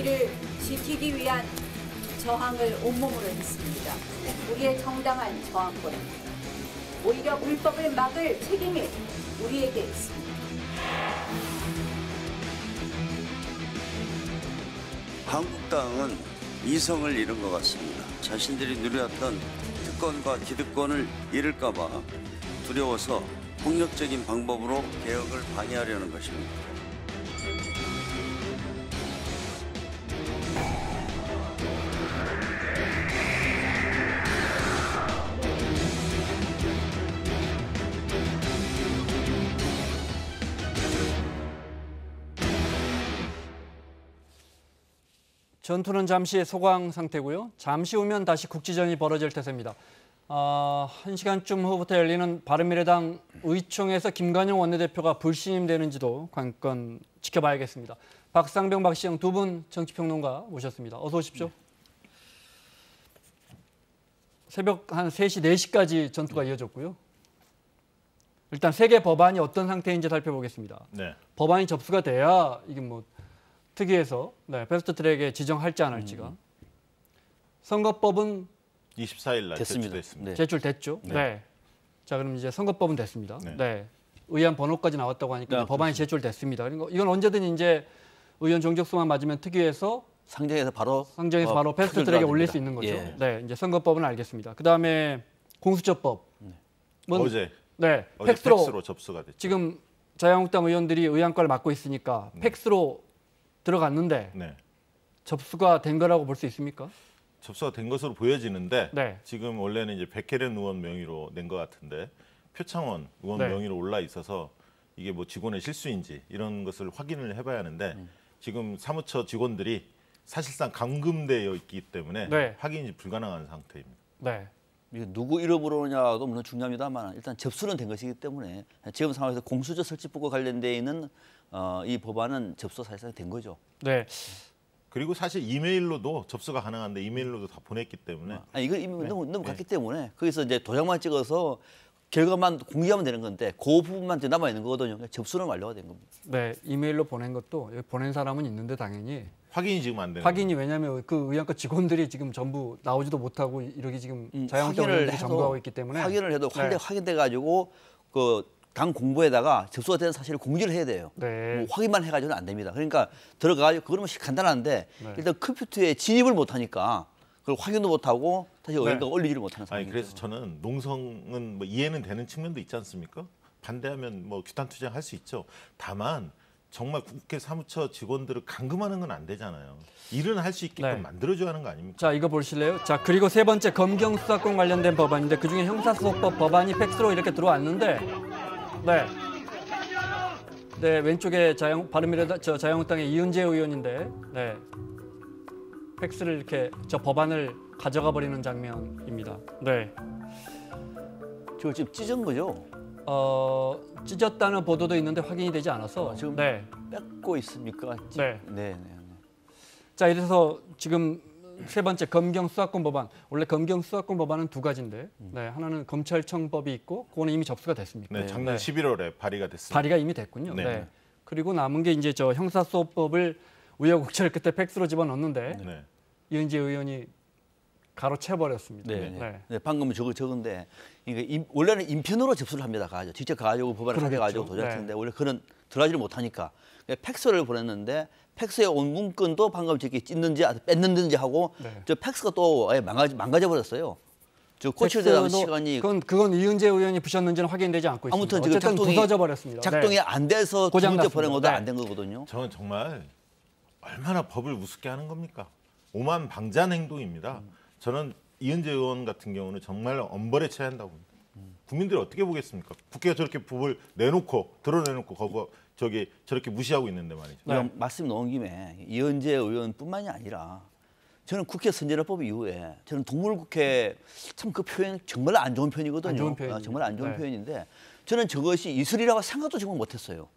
자유민주주의를 지키기 위한 저항을 온몸으로 했습니다. 우리의 정당한 저항권입니다. 오히려 불법을 막을 책임이 우리에게 있습니다. 한국당은 이성을 잃은 것 같습니다. 자신들이 누려왔던 특권과 기득권을 잃을까봐 두려워서 폭력적인 방법으로 개혁을 방해하려는 것입니다. 전투는 잠시 소강 상태고요. 잠시 후면 다시 국지전이 벌어질 태세입니다. 어, 한 시간쯤 후부터 열리는 바른미래당 의총에서 김관영 원내대표가 불신임되는지도 관건 지켜봐야겠습니다. 박상병, 박시영 두 분 정치평론가 모셨습니다. 어서 오십시오. 새벽 한 3시, 4시까지 전투가 이어졌고요. 일단 세계 법안이 어떤 상태인지 살펴보겠습니다. 네. 법안이 접수가 돼야 이게 뭐 특위에서 네, 패스트 트랙에 지정할지 안 할지가 선거법은 24일 날 됐습니다. 제출됐습니다. 네. 제출됐죠. 네. 네. 자 그럼 이제 선거법은 됐습니다. 네. 네. 의안 번호까지 나왔다고 하니까 네, 법안이 제출됐습니다. 그리고 이건 언제든 이제 의원 정족수만 맞으면 특위에서 상정해서 바로 상정해서 어, 바로 패스트 트랙에 올릴 수. 있는 거죠. 예. 네, 이제 선거법은 알겠습니다. 그 다음에 공수처법. 뭔- 어제 네, 어제 팩스로, 팩스로 접수가 됐죠. 지금 자유한국당 의원들이 의안과를 맡고 있으니까 팩스로 들어갔는데 네. 접수가 된 거라고 볼 수 있습니까? 접수가 된 것으로 보여지는데 네. 지금 원래는 이제 백혜련 의원 명의로 낸 것 같은데 표창원 의원 네. 명의로 올라 있어서 이게 뭐 직원의 실수인지 이런 것을 확인을 해봐야 하는데 음. 지금 사무처 직원들이 사실상 감금되어 있기 때문에 네. 확인이 불가능한 상태입니다. 네. 이게 누구 잃어버리냐도 물론 중요합니다만 일단 접수는 된 것이기 때문에 지금 상황에서 공수처 설치법과 관련돼 있는 어, 이 법안은 접수 사실상 된 거죠. 네. 그리고 사실 이메일로도 접수가 가능한데 이메일로도 다 보냈기 때문에 아, 이거 이미 네. 너무 너무 갔기 때문에 거기서 이제 도장만 찍어서 결과만 공개하면 되는 건데 그 부분만 이제 남아 있는 거거든요. 그러니까 접수는 완료가 된 겁니다. 네, 이메일로 보낸 것도 여기 보낸 사람은 있는데 당연히 확인이 지금 안 되는 확인이 왜냐하면 그 의안과 직원들이 지금 전부 나오지도 못하고 이렇게 지금 음, 자영업자 확인을 의원들이 해도 점거하고 있기 때문에 확인을 해도 네. 확인, 확인돼 가지고 그 당 공보에다가 접수가 된 사실을 공지를 해야 돼요. 네. 뭐 확인만 해가지고는 안 됩니다. 그러니까 들어가가지고 그러면 간단한데 네. 일단 컴퓨터에 진입을 못 하니까 그걸 확인도 못하고 다시 네. 의원가 올리지를 못하는 아니 상황이죠. 그래서 저는 농성은 뭐 이해는 되는 측면도 있지 않습니까? 반대하면 뭐 규탄 투쟁할 수 있죠. 다만 정말 국회 사무처 직원들을 감금하는 건 안 되잖아요. 일은 할 수 있게끔 네. 만들어줘야 하는 거 아닙니까? 자 이거 보실래요? 자 그리고 세 번째 검경 수사권 관련된 법안인데 그 중에 형사소송법 법안이 팩스로 이렇게 들어왔는데 네. 네 왼쪽에 자영 바른미래당 저 자유한국당의 이은재 의원인데 네 팩스를 이렇게 저 법안을 가져가 버리는 장면입니다. 네. 저 지금 찢은 거죠. 어 찢었다는 보도도 있는데 확인이 되지 않아서 어, 지금- 네. 뺏고 있습니까? 찢- 네. 네, 네. 네. 자 이래서 지금 세 번째 검경 수사권 법안 원래 검경 수사권 법안은 두 가지인데 네, 하나는 검찰청법이 있고 그거는 이미 접수가 됐습니까? 네, 작년 11월에 발의가 됐습니다. 발의가 이미 됐군요. 네. 네. 그리고 남은 게 이제 저 형사소법을 우여곡절 끝에 팩스로 집어넣는데 네. 이은재 의원이 가로채 버렸습니다. 네, 네. 네, 방금 저거 적은데 그러니까 임- 원래는 인편으로 접수를 합니다. 가지고 직접 가지고 법안을 그러겠죠. 가져가지고 네. 도장했는데 원래 그런 들어가지를 못하니까 그러니까 팩스를 보냈는데 팩스에 온 문건도 방금 저기 찢는지 뺐는지 하고 네. 저 팩스가 또 아예 망가져, 망가져 버렸어요. 저 고칠되는 팩스도 시간이 그건 그건 이은재 의원이 부셨는지는 확인되지 않고 있습니다. 아무튼 지금 작동이 부서져 버렸습니다. 작동이 네. 안 돼서 두 고장 났습니다. 보낸 것도 네. 안된 거거든요. 저는 정말 얼마나 법을 우습게 하는 겁니까? 오만 방자한 행동입니다. 저는 이은재 의원 같은 경우는 정말 엄벌에 처해야 한다고 봅니다. 국민들이 어떻게 보겠습니까? 국회가 저렇게 법을 내놓고 드러내놓고 거거 저기 저렇게 무시하고 있는데 말이죠. 네. 말씀 나온 김에 이현재 의원뿐만이 아니라 저는 국회 선진화법 이후에 저는 동물국회 참 그 표현 정말 안 좋은 표현이거든요. 안 좋은. 아, 정말 안 좋은 네. 표현인데 저는 저것이 이슬이라고 생각도 정말 못했어요.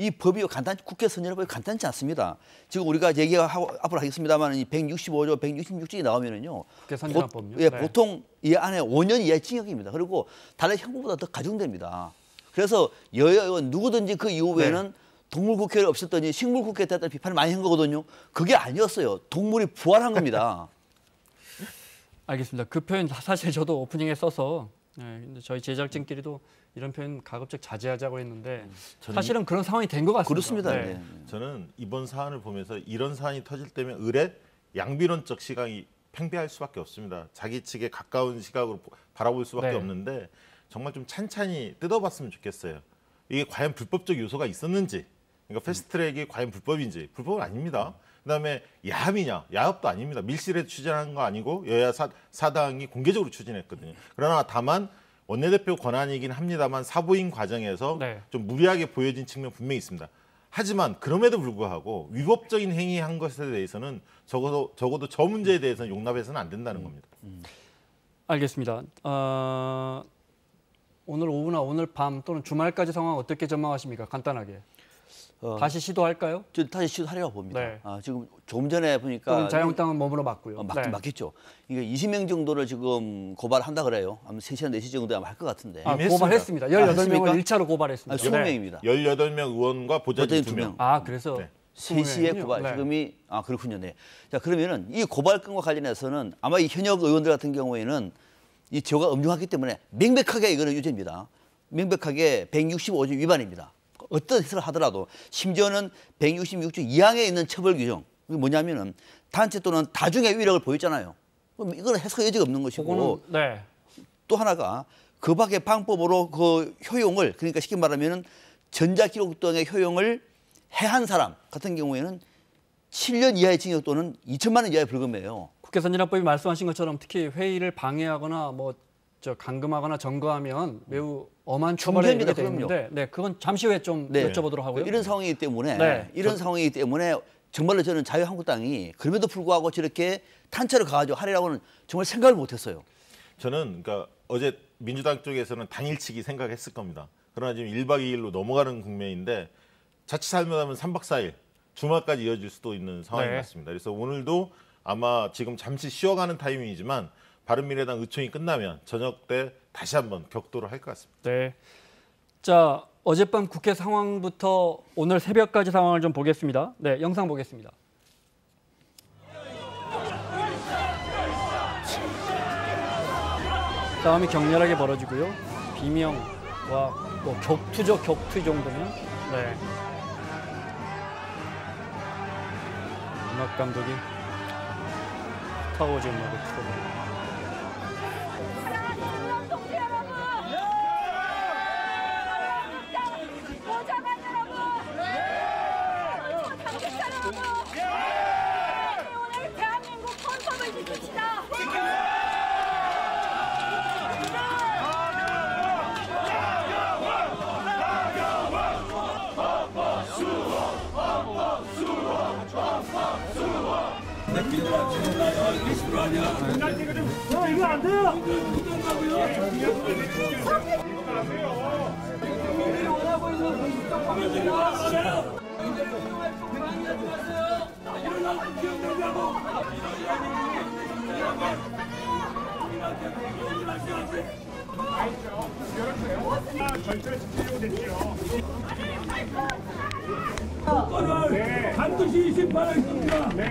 이 법이 간단 국회 선진화법이 간단치 않습니다. 지금 우리가 얘기하고 앞으로 하겠습니다만 이 165조, 166조에 나오면은요. 국회 선진화법요? 보, 예, 네. 보통 이 안에 5년 이하의 징역입니다. 그리고 다른 형법보다 더 가중됩니다. 그래서 여야 의원 누구든지 그 이후에는 동물 국회를 없앴더니 식물 국회 됐다는 비판을 많이 한 거거든요. 그게 아니었어요. 동물이 부활한 겁니다. 알겠습니다. 그 표현 사실 저도 오프닝에 써서 네, 근데 저희 제작진끼리도 이런 표현 가급적 자제하자고 했는데 사실은 그런 상황이 된 것 같습니다. 그렇습니다. 네. 네. 저는 이번 사안을 보면서 이런 사안이 터질 때면 의뢰 양비론적 시각이 팽배할 수밖에 없습니다. 자기 측에 가까운 시각으로 보- 바라볼 수밖에 네. 없는데 정말 좀 찬찬히 뜯어봤으면 좋겠어요. 이게 과연 불법적 요소가 있었는지, 그러니까 패스트트랙이 과연 불법인지 불법은 아닙니다. 그다음에 야합이냐 야합도 아닙니다. 밀실에 추진한 거 아니고 여야 사, 사당이 공개적으로 추진했거든요. 그러나 다만 원내대표 권한이긴 합니다만 사보임 과정에서 네. 좀 무리하게 보여진 측면 분명히 있습니다. 하지만 그럼에도 불구하고 위법적인 행위한 것에 대해서는 적어도 적어도 저 문제에 대해서는 용납해서는 안 된다는 겁니다. 알겠습니다. 어, 오늘 오후나 오늘 밤 또는 주말까지 상황 어떻게 전망하십니까? 간단하게 어, 다시 시도할까요? 저 다시 시도하려고 봅니다. 네. 아, 지금 조금 전에 보니까 자유한국당은 머물러 맞고요. 어, 맞, 네. 맞겠죠. 이게 20명 정도를 지금 고발한다 그래요. 아마 3시간 4시 정도에 아마 할 것 같은데. 아, 고발했습니다. 아, 18명을 했습니까? 일 1차로 아, 고발했습니다. 네. 20명입니다. 18명 의원과 보좌진 보좌진 2명. 아, 그래서 네. 3시에 20명이군요. 고발 네. 지금이 아 그렇군요. 네. 자 그러면은 이 고발건과 관련해서는 아마 이 현역 의원들 같은 경우에는 이 제호가 엄중하기 때문에 명백하게 이거는 유죄입니다. 명백하게 165조 위반입니다. 어떤 해석을 하더라도 심지어는 166조 2항에 있는 처벌 규정 그게 뭐냐면은 단체 또는 다중의 위력을 보였잖아요. 그럼 이거는 해석 여지가 없는 것이고 네. 또 하나가 그 밖의 방법으로 그 효용을 그러니까 쉽게 말하면은 전자기록 등의 효용을 해한 사람 같은 경우에는 7년 이하의 징역 또는 2천만 원 이하의 벌금이에요. 국회 선진화법이 말씀하신 것처럼 특히 회의를 방해하거나 뭐 저 감금하거나 점거하면 매우 엄한 처벌에 돼 있는데 네, 그건 잠시 후에 좀 네. 여쭤보도록 하고요. 이런 상황이기 때문에 네. 이런 상황이기 때문에 정말로 저는 자유한국당이 그럼에도 불구하고 저렇게 탄차를 가가지고 하리라고는 정말 생각을 못했어요. 저는 그러니까 어제 민주당 쪽에서는 당일치기 생각했을 겁니다. 그러나 지금 1박 2일로 넘어가는 국면인데 자칫 잘못하면 3박 4일 주말까지 이어질 수도 있는 상황인 네. 것 같습니다. 그래서 오늘도 아마 지금 잠시 쉬어가는 타이밍이지만 바른미래당 의총이 끝나면 저녁 때 다시 한번 격도를 할것 같습니다. 네. 자, 어젯밤 국회 상황부터 오늘 새벽까지 상황을 좀 보겠습니다. 네, 영상 보겠습니다. 싸움이 격렬하게 벌어지고요. 비명과 뭐 격투죠, 격투 이 정도면. 네. 음악 감독이 스타워즈 음악을 틀어버립니 야 이거 안 돼요. 일어나고 기억나고 반드시 심판하겠습니다. 네,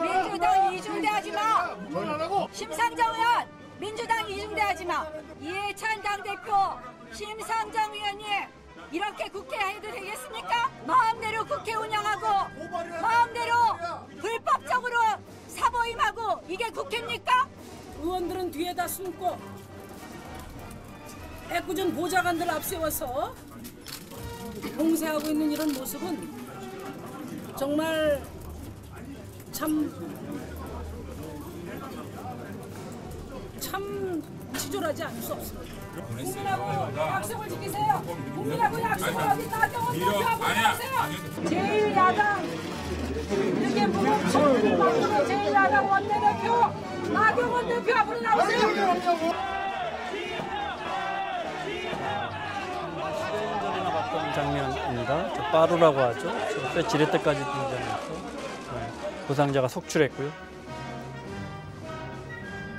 민주당 이중대하지 마! 심상정! 민주당 이중대하지 마! 이해찬 당대표, 심상정 의원님! 이렇게 국회 해도 되겠습니까? 마음대로 국회 운영하고 마음대로 불법적으로 사보임하고 이게 국회입니까? 의원들은 뒤에다 숨고 애꿎은 보좌관들 앞세워서 봉쇄하고 있는 이런 모습은 정말 참, 참 치졸하지 않을 수 없습니다. 국민하고 약속을 지키세요. 국민하고 약속을 어디 나경원 대표하고 하세요. 제1야당 이게 무슨 만들어 제1야당 원내대표 나경원 대표 앞으로 나오세요. 장면입니다. 저 빠루라고 하죠. 저뼈 지렛 때까지 등장해서 네, 부상자가 속출했고요.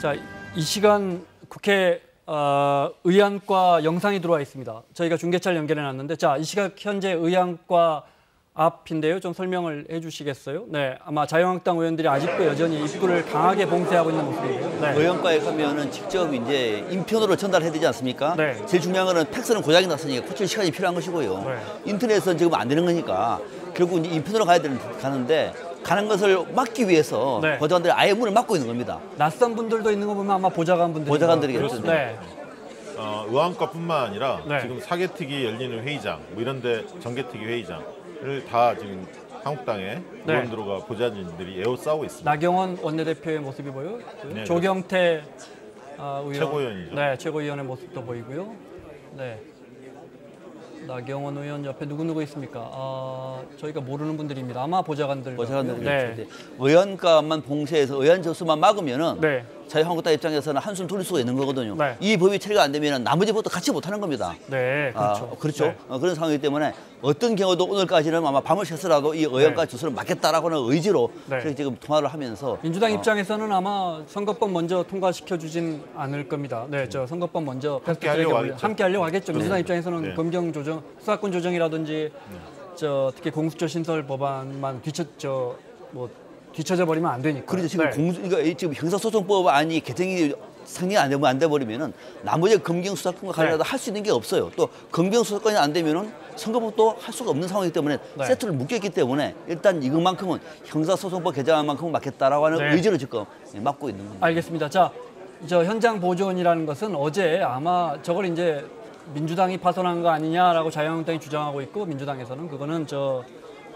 자, 이 시간 국회 어, 의안과 영상이 들어와 있습니다. 저희가 중계차를 연결해 놨는데, 자, 이 시각 현재 의안과 앞인데요. 좀 설명을 해 주시겠어요? 네, 아마 자유한국당 의원들이 아직도 여전히 입구를 강하게 봉쇄하고 있는 모습이에요. 네. 의원과에 가면은 직접 이제 인편으로 전달해야 되지 않습니까? 네. 제일 중요한 거는 팩스는 고장이 났으니까 고칠 시간이 필요한 것이고요. 네. 인터넷은 지금 안 되는 거니까 결국 이제 인편으로 가야 되는 가는데 가는 것을 막기 위해서 네. 보좌관들이 아예 문을 막고 있는 겁니다. 낯선 분들도 있는 거 보면 아마 보좌관 분들. 보좌관들이겠죠. 네. 어, 의원과뿐만 아니라 네. 지금 사개특위 열리는 회의장, 뭐 이런데 정개특위 회의장을 다 지금 한국당의 네. 의원들과 보좌진들이 에워싸고 있습니다. 나경원 원내대표의 모습이 보여요. 네, 조경태 아, 의원, 최고위원이죠. 네, 최고위원의 모습도 보이고요. 네. 나경원 의원 옆에 누구 누구 있습니까? 아, 저희가 모르는 분들입니다. 아마 보좌관들. 보좌관들이 네. 네. 의원과만 봉쇄해서 의원 접수만 막으면은 네. 자유한국당 입장에서는 한숨 돌릴 수가 있는 거거든요. 네. 이 법이 처리가 안 되면 나머지 법도 같이 못하는 겁니다. 네, 그렇죠. 아, 그렇죠. 네. 어, 그런 상황이기 때문에 어떤 경우도 오늘까지는 아마 밤을 새서라도 이 의원과 주소를 막겠다라고는 의지로 네. 지금 통화를 하면서 민주당 어, 입장에서는 아마 선거법 먼저 통과시켜 주진 않을 겁니다. 네, 저 선거법 먼저 함께 하려고 하겠죠. 함께 하려고 하겠죠. 민주당 네. 입장에서는 네. 검경 조정, 수사권 조정이라든지 저 특히 공수처 신설 법안만 뒤쳐 저뭐 뒤쳐져 버리면 안 되니까. 그렇죠. 지금 네. 공수 이 지금 형사소송법 안이 개정이 상정이 안 되면 안 돼 버리면은 나머지 검경 수사권과 관련해서 네. 할수 있는 게 없어요. 또 검경 수사권이 안 되면은 선거법도 할 수가 없는 상황이기 때문에 네. 세트를 묶였기 때문에 일단 이것만큼은 형사소송법 개정안만큼은 막겠다라고 하는 네. 의지를 지금 막고 있는 겁니다. 알겠습니다. 자, 저 현장 보존이라는 것은 어제 아마 저걸 이제 민주당이 파손한 거 아니냐라고 자유한국당이 주장하고 있고 민주당에서는 그거는 저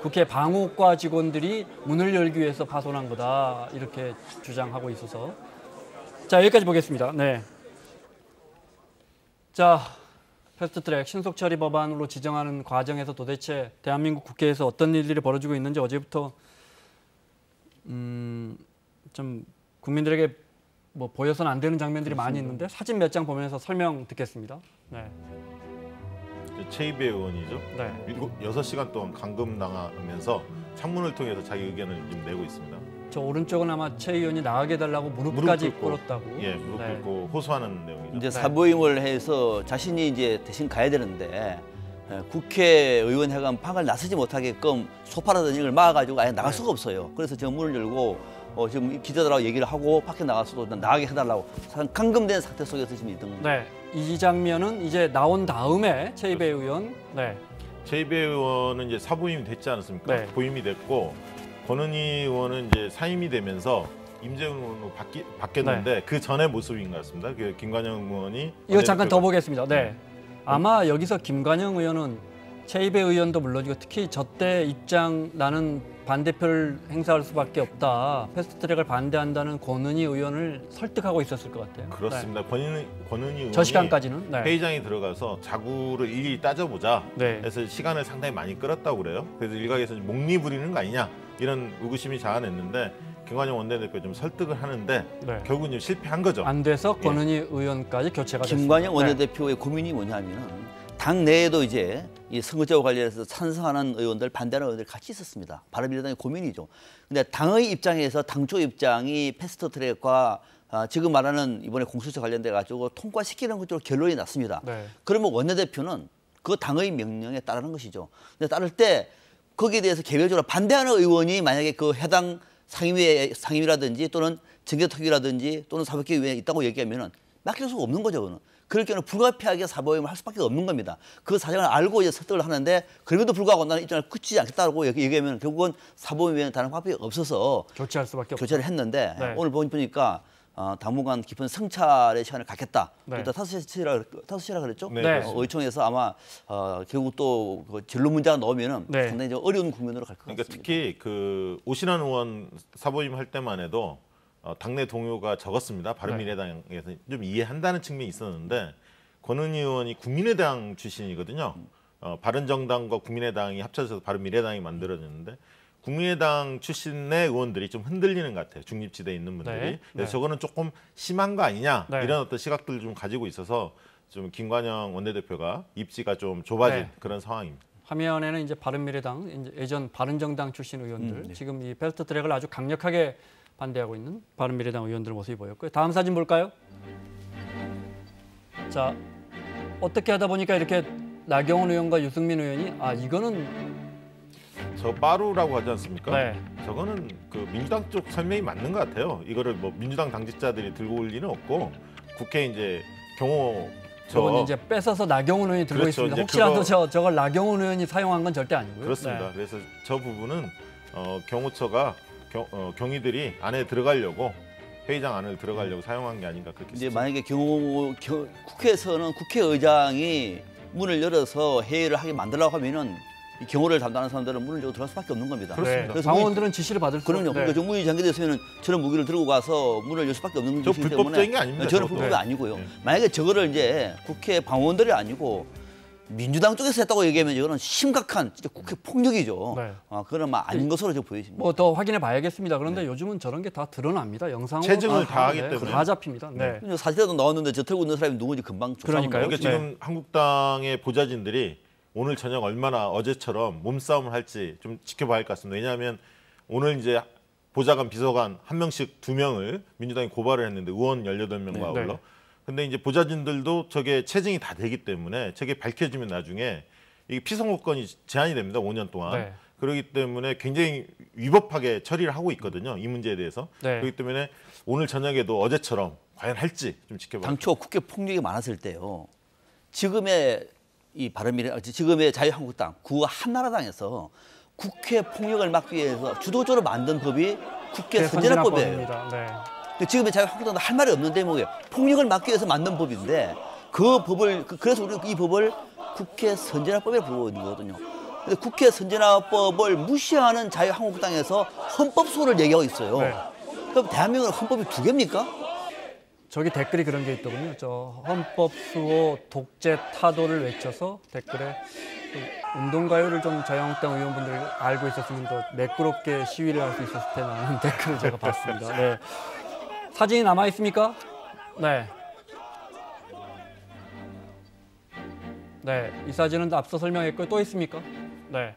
국회 방호과 직원들이 문을 열기 위해서 파손한 거다 이렇게 주장하고 있어서 자 여기까지 보겠습니다. 네. 자 패스트트랙 신속 처리 법안으로 지정하는 과정에서 도대체 대한민국 국회에서 어떤 일들이 벌어지고 있는지 어제부터 음, 좀 국민들에게 뭐 보여서는 안 되는 장면들이 많이 있는데 사진 몇 장 보면서 설명 듣겠습니다. 네, 최이배 의원이죠. 네, 일곱 여섯 시간 동안 감금당하면서 창문을 통해서 자기 의견을 지금 내고 있습니다. 저 오른쪽은 아마 최 의원이 나가게 달라고 무릎까지 무릎. 꿇었다고. 예, 무릎 네. 꿇고 호소하는 내용이죠. 이제 사보임을 해서 자신이 이제 대신 가야 되는데 에, 국회의원 회관 방을 나서지 못하게끔 소파라든지 이걸 막아가지고 아예 나갈 수가 없어요. 그래서 지금 문을 열고 어, 지금 기자들하고 얘기를 하고 밖에 나가서도 나가게 해달라고 상- 감금된 상태 속에서 지금 있던 겁니다. 네, 이 장면은 이제 나온 다음에 최이배 의원, 네, 최이배 의원은 이제 사부임이 됐지 않았습니까? 네. 부임이 됐고 권은희 의원은 이제 사임이 되면서 임재훈 의원으로 바뀌, 바뀌었는데 그 전의 모습인 것 같습니다. 그 김관영 의원이 이거 잠깐 더 보겠습니다. 네, 아마 여기서 김관영 의원은 최이배 의원도 물론이고 특히 저 때 입장 나는 반대표를 행사할 수밖에 없다. 패스트트랙을 반대한다는 권은희 의원을 설득하고 있었을 것 같아요. 그렇습니다. 권은희, 권은희 네. 의원이 저 시간까지는 네. 회의장에 들어가서 자구를 일일이 따져보자. 네. 그래서 시간을 상당히 많이 끌었다고 그래요. 그래서 일각에서 목리 부리는 거 아니냐 이런 의구심이 자아냈는데 김관영 원내대표 좀 설득을 하는데 네. 결국은 좀 실패한 거죠. 안 돼서 권은희 의원까지 교체가 됐습니다. 김관영 네. 원내대표의 고민이 뭐냐면 당 내에도 이제 이 선거제와 관련해서 찬성하는 의원들 반대하는 의원들 같이 있었습니다. 바른미래당의 고민이죠. 근데 당의 입장에서 당초 입장이 패스트트랙과 아, 지금 말하는 이번에 공수처 관련돼 가지고 통과시키는 것 쪽으로 결론이 났습니다. 네. 그러면 원내대표는 그 당의 명령에 따르는 것이죠. 근데 따를 때 거기에 대해서 개별적으로 반대하는 의원이 만약에 그 해당 상임위에 상임위라든지 또는 정개특위라든지 또는 사법개위에 있다고 얘기하면은 맡길 수가 없는 거죠. 그는. 그럴 경우는 불가피하게 사보임을 할 수밖에 없는 겁니다. 그 사정을 알고 이제 설득을 하는데 그럼에도 불구하고 나는 입장을 굳히지 않겠다고 얘기- 얘기하면 결국은 사보임에는 다른 방법이 없어서 교체할 수밖에. 교체를 했는데 네. 오늘 보니까 어, 당분간 깊은 성찰의 시간을 갖겠다. 네. 일단 다섯 시라 다섯 시라 그랬죠? 네. 어, 의총에서 아마 어, 결국 또 그 진로 문제가 나오면은 네. 상당히 좀 어려운 국면으로 갈것 그러니까 같습니다. 특히 그 오신환 의원 사보임 할 때만 해도 어, 당내 동요가 적었습니다. 바른미래당에서 좀 이해한다는 측면이 있었는데 권은희 의원이 국민의당 출신이거든요. 어, 바른정당과 국민의당이 합쳐져서 바른미래당이 만들어졌는데 국민의당 출신의 의원들이 좀 흔들리는 것 같아요. 중립지대에 있는 분들이. 네. 그래서 네. 저거는 조금 심한 거 아니냐 네. 이런 어떤 시각들을 좀 가지고 있어서 좀 김관영 원내대표가 입지가 좀 좁아진 네. 그런 상황입니다. 화면에는 이제 바른미래당, 이제 예전 바른정당 출신 의원들, 음, 네. 지금 이 패스트 트랙을 아주 강력하게 반대하고 있는 바른미래당 의원들 모습이 보였고요. 다음 사진 볼까요? 자, 어떻게 하다 보니까 이렇게 나경원 의원과 유승민 의원이 아 이거는 저 빠루라고 하지 않습니까? 네. 저거는 그 민주당 쪽 설명이 맞는 것 같아요. 이거를 뭐 민주당 당직자들이 들고 올 리는 없고 국회 이제 경호 저건 저 이제 뺏어서 나경원 의원이 들고 그렇죠. 있습니다. 혹시라도 그거- 저 저걸 나경원 의원이 사용한 건 절대 아니고요. 그렇습니다. 네. 그래서 저 부분은 어, 경호처가 경, 어, 경위들이 안에 들어가려고 회의장 안을 들어가려고 사용한 게 아닌가 그렇게 이제 싶습니다. 만약에 경우 겨- 국회에서는 국회의장이 문을 열어서 회의를 하게 만들라고 하면은 이 경호를 담당하는 사람들은 문을 열고 들어갈 수밖에 없는 겁니다. 그렇습니다. 네. 그래서 당원들은 지시를 받을 수 그럼요. 네. 그러니까 정무위 장기됐으면 저런 무기를 들고 가서 문을 열 수밖에 없는 저 것이기 불법적인 때문에 게 아닙니다, 저는. 불법이 네. 아니고요. 네. 만약에 저거를 이제 국회 방원들이 아니고 민주당 쪽에서 했다고 얘기하면 이거는 심각한 진짜 국회 폭력이죠. 네. 아, 그건 막 아닌 것으로 지금 보여집니다. 뭐 더 확인해 봐야겠습니다. 그런데 요즘은 저런 게 다 드러납니다. 영상으로 체증을 다다 하기 네, 때문에. 다 잡힙니다. 네. 사실이라도 나왔는데 저 털고 있는 사람이 누군지 금방 그러니까요. 그러니까 네. 지금 한국당의 보좌진들이 오늘 저녁 얼마나 어제처럼 몸싸움을 할지 좀 지켜봐야 할 것 같습니다. 왜냐하면 오늘 이제 보좌관, 비서관 한 명씩 두 명을 민주당이 고발을 했는데 의원 18명과 네. 아울러. 네. 근데 이제 보좌진들도 저게 체증이 다 되기 때문에 저게 밝혀지면 나중에 이게 피선거권이 제한이 됩니다. 5년 동안. 네. 그렇기 때문에 굉장히 위법하게 처리를 하고 있거든요. 이 문제에 대해서. 네. 그렇기 때문에 오늘 저녁에도 어제처럼 과연 할지 좀 지켜봐야 당초 국회 폭력이 많았을 때요. 지금의 이 바른미래, 아, 지금의 자유한국당, 구 한나라당에서 국회 폭력을 막기 위해서 주도적으로 만든 법이 국회 선진화법이에요. 선진화법입니다. 네. 지금의 자유한국당도 할 말이 없는 대목이에요. 폭력을 막기 위해서 만든 법인데 그 법을 그- 그래서 우리 이 법을 국회 선진화법에 부르고 있는 거거든요. 근데 국회 선진화법을 무시하는 자유한국당에서 헌법 소를 얘기하고 있어요. 네. 그럼 대한민국은 헌법이 두 개입니까? 저기 댓글이 그런 게 있더군요. 저 헌법 수호 독재 타도를 외쳐서 댓글에 그 운동가요를 좀 자유한국당 의원분들 알고 있었으면 더 매끄럽게 시위를 할 수 있었을 테라는 댓글을 제가 봤습니다. 네. 사진이 남아 있습니까? 네. 네, 이 사진은 앞서 설명했고요. 또 있습니까? 네.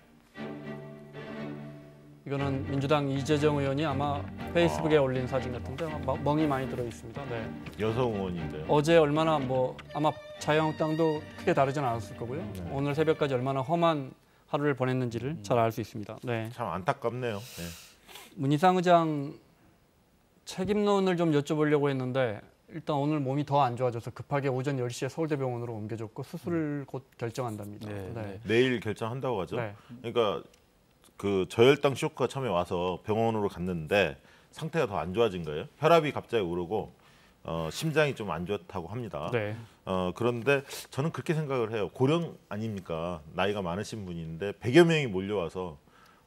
이거는 민주당 이재정 의원이 아마 페이스북에 올린 사진 같은데 멍이 많이 들어 있습니다. 네. 여성 의원인데요. 어제 얼마나 뭐 아마 자유한국당도 크게 다르진 않았을 거고요. 오늘 새벽까지 얼마나 험한 하루를 보냈는지를 잘알 수 있습니다. 네. 참 안타깝네요. 네. 문희상 의장 책임론을 좀 여쭤보려고 했는데 일단 오늘 몸이 더 안 좋아져서 급하게 오전 10시에 서울대병원으로 옮겨졌고 수술을 곧 결정한답니다. 네, 네. 내일 결정한다고 하죠. 네. 그러니까 그 저혈당 쇼크가 처음에 와서 병원으로 갔는데 상태가 더 안 좋아진 거예요. 혈압이 갑자기 오르고 어, 심장이 좀 안 좋다고 합니다. 네. 어, 그런데 저는 그렇게 생각을 해요. 고령 아닙니까? 나이가 많으신 분인데 100여 명이 몰려와서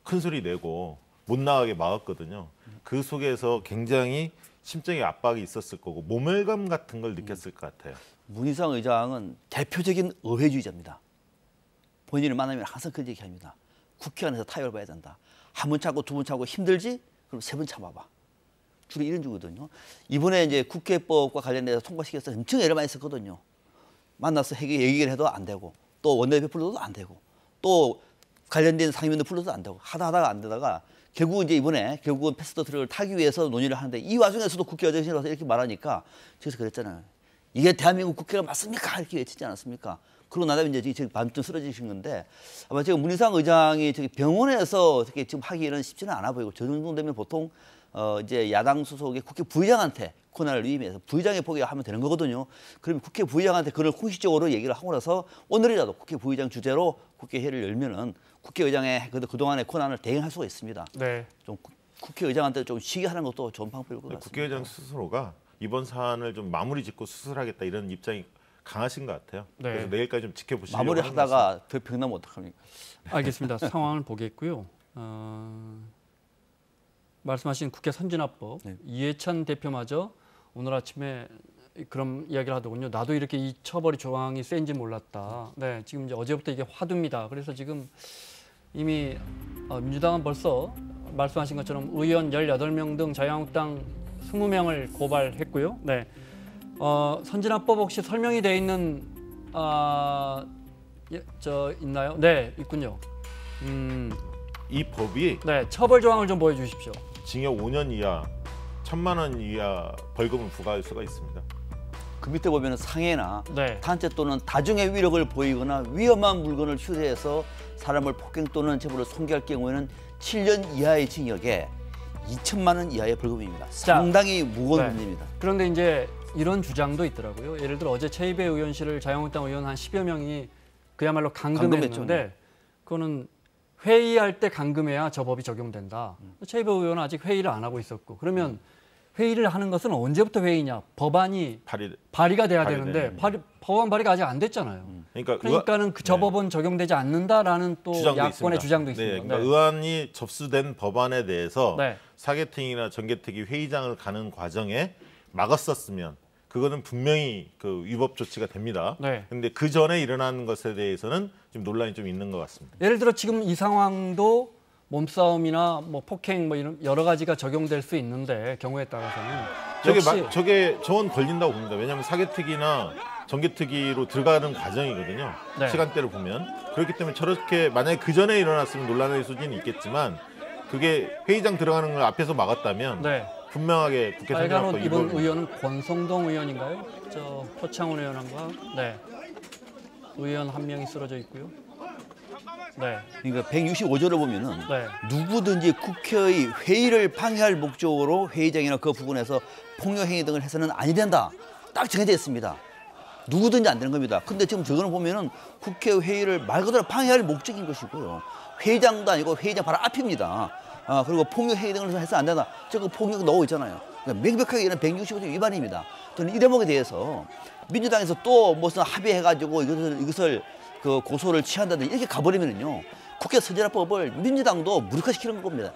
큰 소리 내고 못 나가게 막았거든요. 그 속에서 굉장히 심적인 압박이 있었을 거고 모멸감 같은 걸 느꼈을 것 같아요. 문희상 의장은 대표적인 의회주의자입니다. 본인을 만나면 항상 그런 얘기합니다. 국회 안에서 타협을 봐야 된다. 한 번 참고 두 번 참고 힘들지? 그럼 세 번 참아봐. 주로 이런 주거든요. 이번에 이제 국회법과 관련해서 통과시켜서 엄청 애를 많이 썼거든요. 만나서 해결 얘기를 해도 안 되고 또 원내대표 불러도 안 되고 또 관련된 상임위원들 불러도 안 되고 하다 하다가 안 되다가 결국 이제 이번에 결국은 패스트 트랙을 타기 위해서 논의를 하는데 이 와중에서도 국회 어정신이 와서 이렇게 말하니까 그래서 그랬잖아요. 이게 대한민국 국회가 맞습니까? 이렇게 외치지 않았습니까? 그러고 나다음 이제 지금 반쯤 쓰러지신 건데 아마 지금 문희상 의장이 저기 병원에서 어떻게 지금 하기는 쉽지는 않아 보이고 저 정도 되면 보통 어 이제 야당 소속의 국회 부의장한테 권한을 위임해서 부의장이 보게 하면 되는 거거든요. 그러면 국회 부의장한테 그걸 공식적으로 얘기를 하고 나서 오늘이라도 국회 부의장 주제로 국회 회를 열면은 국회의장의 그- 그동안의 권한을 대행할 수가 있습니다. 네. 좀 국- 국회의장한테 좀 쉬게 하는 것도 좋은 방법일 것 같습니다. 국회의장 스스로가 이번 사안을 좀 마무리 짓고 수술하겠다 이런 입장이 강하신 것 같아요. 네. 그래서 내일까지 좀 지켜보시려고 마무리 하는 것 같습니다. 하다가 더 병나면 어떡합니까? 알겠습니다. 상황을 보겠고요. 어, 말씀하신 국회 선진화법 네. 이해찬 대표마저 오늘 아침에 그런 이야기를 하더군요. 나도 이렇게 이 처벌이 조항이 센지 몰랐다. 네, 지금 이제 어제부터 이게 화두입니다. 그래서 지금 이미 어, 민주당은 벌써 말씀하신 것처럼 의원 18명 등 자유한국당 20명을 고발했고요. 네. 어, 선진화법 혹시 설명이 돼 있는 아, 예, 저 있나요? 네, 있군요. 음, 이 법이 네, 처벌 조항을 좀 보여 주십시오. 징역 5년 이하, 천만 원 이하 벌금을 부과할 수가 있습니다. 그 밑에 보면 상해나 네. 단체 또는 다중의 위력을 보이거나 위험한 물건을 휴대해서 사람을 폭행 또는 제물을 손괴할 경우에는 7년 이하의 징역에 2천만 원 이하의 벌금입니다. 상당히 무거운 네. 문제입니다. 그런데 이제 이런 주장도 있더라고요. 예를 들어 어제 최이배 의원실을 자유한국당 의원 한 10여 명이 그야말로 강금했는데 네. 그거는 회의할 때 강금해야 저 법이 적용된다. 최이배 의원은 아직 회의를 안 하고 있었고 그러면 회의를 하는 것은 언제부터 회의냐? 법안이 발의 발의가 돼야 발의 되는 되는데 일. 발의, 법안 발의가 아직 안 됐잖아요. 그러니까 그러니까는 그저 네. 법은 적용되지 않는다라는 또 주장도 야권의 있습니다. 주장도 네, 있습니다. 그러니까 네. 의안이 접수된 법안에 대해서 네. 사개특위나 정개특위 회의장을 가는 과정에 막았었으면 그거는 분명히 그 위법 조치가 됩니다. 네. 그런데 그 전에 일어난 것에 대해서는 좀 논란이 좀 있는 것 같습니다. 예를 들어 지금 이 상황도 몸싸움이나 뭐 폭행 뭐 이런 여러 가지가 적용될 수 있는데 경우에 따라서는 저게 마, 저게 저건 걸린다고 봅니다. 왜냐하면 사개특위나 정개특위로 들어가는 과정이거든요. 네. 시간대를 보면 그렇기 때문에 저렇게 만약에 그 전에 일어났으면 논란의 수준이 있겠지만 그게 회의장 들어가는 걸 앞에서 막았다면 네. 분명하게 국회 선진화법 입은 위법 의원은 권성동 의원인가요? 저 표창원 의원과 네 의원 한 명이 쓰러져 있고요. 네, 그러니까 165조를 보면은 네, 누구든지 국회의 회의를 방해할 목적으로 회의장이나 그 부근에서 폭력 행위 등을 해서는 아니 된다. 딱 정해져 있습니다. 누구든지 안 되는 겁니다. 근데 지금 저거는 보면은 국회 회의를 말 그대로 방해할 목적인 것이고요. 회의장도 아니고 회의장 바로 앞입니다. 아, 그리고 폭력 행위 등을 해서 안 된다. 저거 폭력 나오고 있잖아요. 그러니까 명백하게 이런 165조 위반입니다. 저는 이 대목에 대해서 민주당에서 또 무슨 합의해가지고 이것을, 이것을 그 고소를 취한다든지 이렇게 가버리면은요. 국회 선진화법을 민주당도 무력화시키는 겁니다.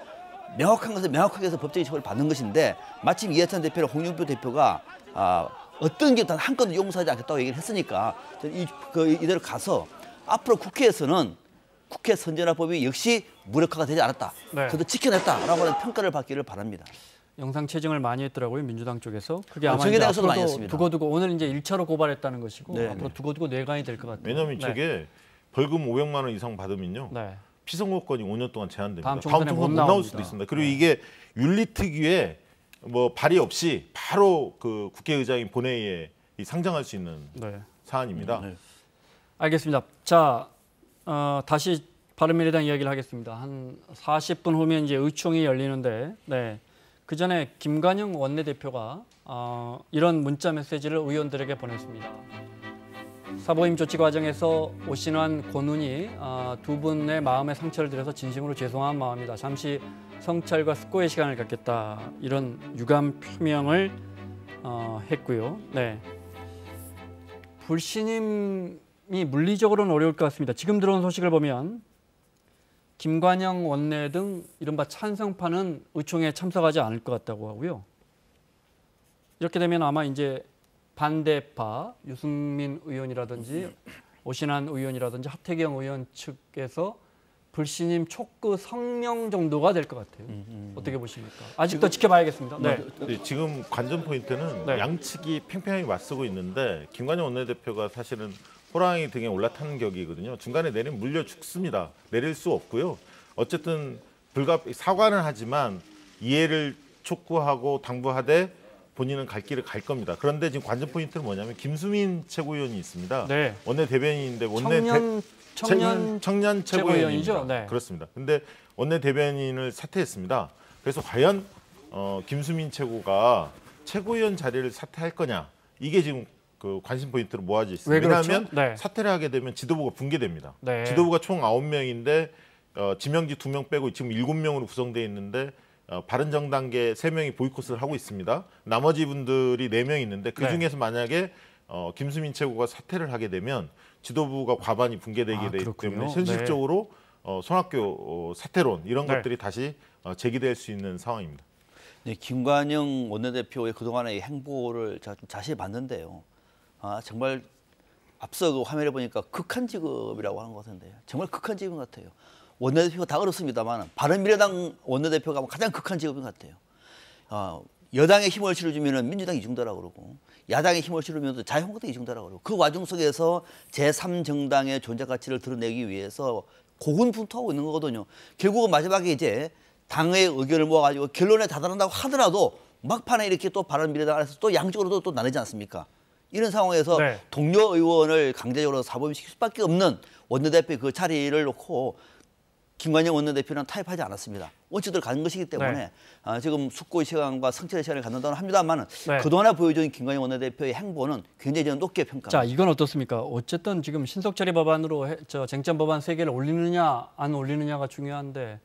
명확한 것은 명확하게 해서 법적인 처벌을 받는 것인데 마침 이해찬 대표나 홍영표 대표가 아, 어떤 게 단 한 건도 용서하지 않겠다고 얘기를 했으니까 이, 그, 이대로 가서 앞으로 국회에서는 국회 선진화법이 역시 무력화가 되지 않았다. 네. 그래도 지켜냈다라고 하는 평가를 받기를 바랍니다. 영상 채증을 많이 했더라고요 민주당 쪽에서 그게 어, 아마 이제 정의당에서도 많이 했습니다. 두고두고 오늘 이제 1차로 고발했다는 것이고 네, 앞으로 두고두고 내관이 될 것 같아요. 왜냐하면 네. 저게 벌금 500만 원 이상 받으면요. 네. 피선거권이 5년 동안 제한됩니다. 다음 다음 총선에 총선 못 못 나올. 수도 있습니다. 그리고 이게 윤리특위에 뭐 발의 없이 바로 그 국회의장이 본회의에 이 상정할 수 있는 네. 사안입니다. 네. 알겠습니다. 자, 어, 다시 바른미래당 이야기를 하겠습니다. 한 40분 후면 이제 의총이 열리는데, 네. 그 전에 김관영 원내대표가 어, 이런 문자 메시지를 의원들에게 보냈습니다. 사보임 조치 과정에서 오신환 고눈이 어, 두 분의 마음에 상처를 드려서 진심으로 죄송한 마음이다. 잠시 성찰과 숙고의 시간을 갖겠다. 이런 유감 표명을 어, 했고요. 네. 불신임이 물리적으로는 어려울 것 같습니다. 지금 들어온 소식을 보면 김관영 원내 등 이른바 찬성파는 의총에 참석하지 않을 것 같다고 하고요. 이렇게 되면 아마 이제 반대파 유승민 의원이라든지 오신환 의원이라든지 하태경 의원 측에서 불신임 촉구 성명 정도가 될 것 같아요. 어떻게 보십니까? 아직도 지켜봐야겠습니다. 네. 네, 지금 관전 포인트는 네. 양측이 팽팽하게 맞서고 있는데 김관영 원내대표가 사실은 호랑이 등에 올라타는 격이거든요. 중간에 내리면 물려 죽습니다. 내릴 수 없고요. 어쨌든 불가 사과는 하지만 이해를 촉구하고 당부하되 본인은 갈 길을 갈 겁니다. 그런데 지금 관전 포인트는 뭐냐면 김수민 최고위원이 있습니다. 네. 원내 대변인인데 원내 대, 청년 청년 청년, 청년 최고위원이죠? 최고위원이죠. 네. 그렇습니다. 근데 원내 대변인을 사퇴했습니다. 그래서 과연 어, 김수민 최고가 최고위원 자리를 사퇴할 거냐 이게 지금 그 관심 포인트로 모아져 있습니다. 왜 그렇죠? 왜냐하면 네. 사퇴를 하게 되면 지도부가 붕괴됩니다. 네. 지도부가 총 아홉 명인데 어, 지명직 두 명 빼고 지금 일곱 명으로 구성되어 있는데 어, 바른정당계 세 명이 보이콧을 하고 있습니다. 나머지 분들이 네 명 있는데 그 네. 중에서 만약에 어, 김수민 최고가 사퇴를 하게 되면 지도부가 과반이 붕괴되게 아, 되기 그렇군요. 때문에 현실적으로 어, 손학규 어, 사퇴론 이런 네. 것들이 다시 어, 제기될 수 있는 상황입니다. 네, 김관영 원내대표의 그동안의 행보를 좀 자세히 봤는데요. 아, 정말 앞서 그 화면에 보니까 극한 직업이라고 하는 것 같은데요. 정말 극한 직업 같아요. 원내대표가 다 어렵습니다만 바른미래당 원내대표가 가장 극한 직업인 것 같아요. 아, 여당에 힘을 실어주면 민주당이 이중다라고 그러고 야당에 힘을 또 자유한국당이 이중다라고 그러고 그 와중 속에서 제3정당의 존재 가치를 드러내기 위해서 고군분투하고 있는 거거든요. 결국은 마지막에 이제 당의 의견을 모아가지고 결론에 다다른다고 하더라도 막판에 이렇게 또 바른미래당 안에서 또 양쪽으로도 또 나뉘지 않습니까? 이런 상황에서 네. 동료 의원을 강제적으로 사법시킬 수밖에 없는 원내대표 그 자리를 놓고 김관영 원내대표는 타협하지 않았습니다. 원칙대로 가는 것이기 때문에 네. 아, 지금 숙고의 시간과 성찰의 시간을 갖는다고 합니다만 네. 그동안에 보여준 김관영 원내대표의 행보는 굉장히 저는 높게 평가합니다. 자, 이건 어떻습니까? 어쨌든 지금 신속처리 법안으로 해- 저 쟁점 법안 세 개를 올리느냐 안 올리느냐가 중요한데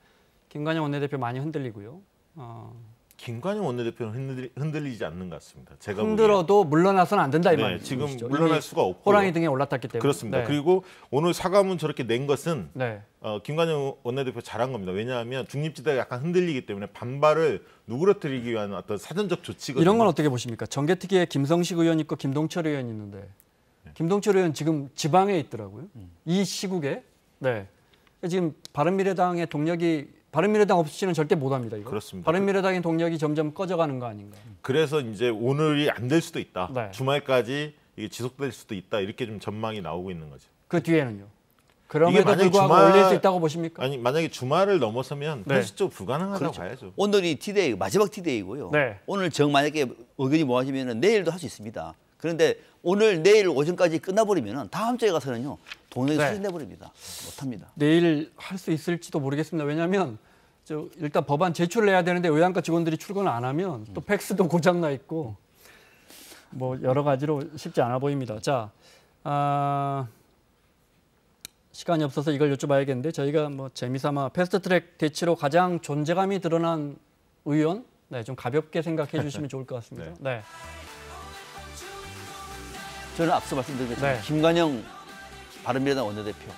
김관영 원내대표 많이 흔들리고요. 어, 김관영 원내대표는 흔들리, 흔들리 지 않는 것 같습니다. 제가. 흔들어도 물러나서는 안 된다 이 네, 말이죠. 지금 이미 물러날 수가 없고요. 호랑이 등에 올라탔기 때문에 그렇습니다. 네. 그리고 오늘 사과문 저렇게 낸 것은 네. 어, 김관영 원내대표 잘한 겁니다. 왜냐하면 중립지대가 약간 흔들리기 때문에 반발을 누그러뜨리기 위한 어떤 사전적 조치거든요. 이런 건 어떻게 보십니까? 정개특위에 김성식 의원 있고 김동철 의원 있는데 김동철 의원 지금 지방에 있더라고요. 이 시국에 네 지금 바른미래당의 동력이 바른미래당 없이는 절대 못합니다. 이거. 그렇습니다. 바른미래당의 동력이 점점 꺼져가는 거 아닌가? 그래서 이제 오늘이 안 될 수도 있다. 네. 주말까지 이게 지속될 수도 있다. 이렇게 좀 전망이 나오고 있는 거죠. 그 뒤에는요. 그럼에도 만약에 불구하고 주말- 올릴 수 있다고 보십니까? 아니 만약에 주말을 넘어서면 네. 현실적으로 불가능하다고 그렇죠. 봐야죠. 오늘이 티데이 마지막 티데이고요. 네. 오늘 정 만약에 의견이 모아지면 내일도 할 수 있습니다. 그런데 오늘 내일 오전까지 끝나버리면 다음 주에 가서는요 동력이 네. 소진돼 버립니다. 못합니다. 내일 할 수 있을지도 모르겠습니다. 왜냐하면 저 일단 법안 제출을 해야 되는데 의안과 직원들이 출근을 안 하면 또 팩스도 고장 나 있고 뭐 여러 가지로 쉽지 않아 보입니다. 자, 아, 시간이 없어서 이걸 여쭤봐야겠는데 저희가 뭐 재미삼아 패스트트랙 대치로 가장 존재감이 드러난 의원, 네, 좀 가볍게 생각해 주시면 좋을 것 같습니다. 네, 저는 앞서 말씀드린 것처럼 네. 김관영 바른미래당 원내대표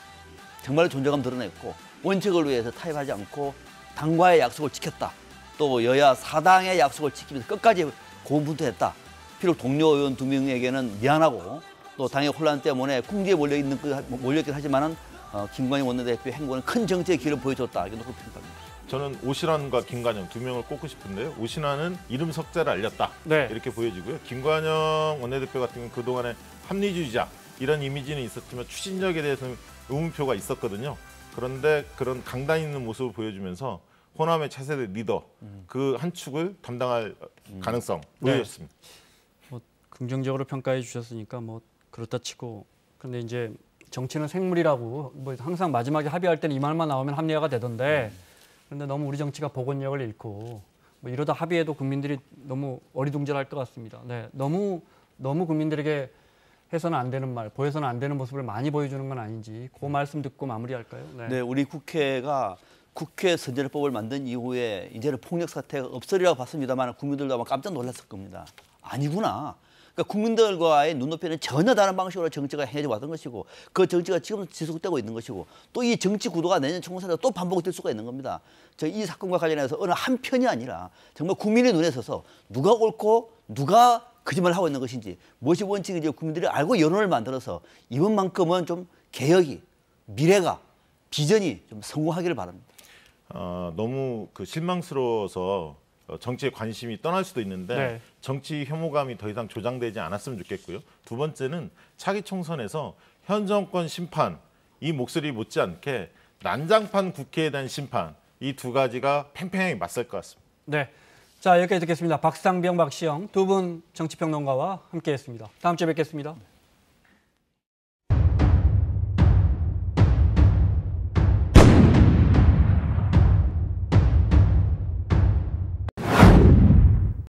정말 존재감 드러냈고 원칙을 위해서 타협하지 않고 당과의 약속을 지켰다. 또 여야 사당의 약속을 지키면서 끝까지 고군분투했다. 비록 동료 의원 두 명에게는 미안하고 또 당의 혼란 때문에 궁지에 몰려 있는 그 몰려 있긴 하지만은 어, 김관영 원내대표 행보는 큰 정치의 길을 보여줬다. 이렇게 높이 평가합니다. 저는 오신환과 김관영 두 명을 꼽고 싶은데요. 오신환은 이름 석자를 알렸다. 네. 이렇게 보여지고요. 김관영 원내대표 같은 경우는 그동안에 합리주의자 이런 이미지는 있었지만 추진력에 대해서는 의문표가 있었거든요. 그런데 그런 강단 있는 모습을 보여주면서 호남의 차세대 리더 그한 축을 담당할 가능성 네. 보여줬습니다. 뭐 긍정적으로 평가해 주셨으니까 뭐 그렇다 치고 근데 이제 정치는 생물이라고 뭐 항상 마지막에 합의할 때는 이 말만 나오면 합리화가 되던데 그런데 너무 우리 정치가 복원력을 잃고 뭐 이러다 합의해도 국민들이 너무 어리둥절할 것 같습니다. 네, 너무 너무 국민들에게 해서는 안 되는 말, 보여서는 안 되는 모습을 많이 보여주는 건 아닌지 그 말씀 듣고 마무리할까요? 네. 네, 우리 국회가 국회 선제법을 만든 이후에 이제는 폭력 사태가 없으리라고 봤습니다만 국민들도 아마 깜짝 놀랐을 겁니다. 아니구나. 그러니까 국민들과의 눈높이는 전혀 다른 방식으로 정치가 행해져 왔던 것이고 그 정치가 지금 지속되고 있는 것이고 또 이 정치 구도가 내년 총선에 또 반복될 수가 있는 겁니다. 저 이 사건과 관련해서 어느 한 편이 아니라 정말 국민의 눈에 서서 누가 옳고 누가 거짓말을 하고 있는 것인지 무엇이 원칙인지 국민들이 알고 여론을 만들어서 이번만큼은 좀 개혁이 미래가 비전이 좀 성공하기를 바랍니다. 어, 너무 그 실망스러워서 어, 정치에 관심이 떠날 수도 있는데 네. 정치 혐오감이 더 이상 조장되지 않았으면 좋겠고요. 두 번째는 차기 총선에서 현 정권 심판 이 목소리 못지않게 난장판 국회에 대한 심판 이 두 가지가 팽팽하게 맞설 것 같습니다. 네. 자, 여기까지 듣겠습니다. 박상병, 박시영 두 분 정치평론가와 함께했습니다. 다음 주에 뵙겠습니다.